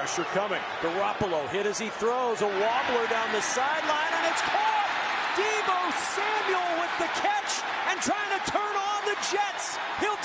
Pressure coming. Garoppolo hit as he throws. A wobbler down the sideline, and it's caught. Deebo Samuel with the catch and trying to turn on the Jets. He'll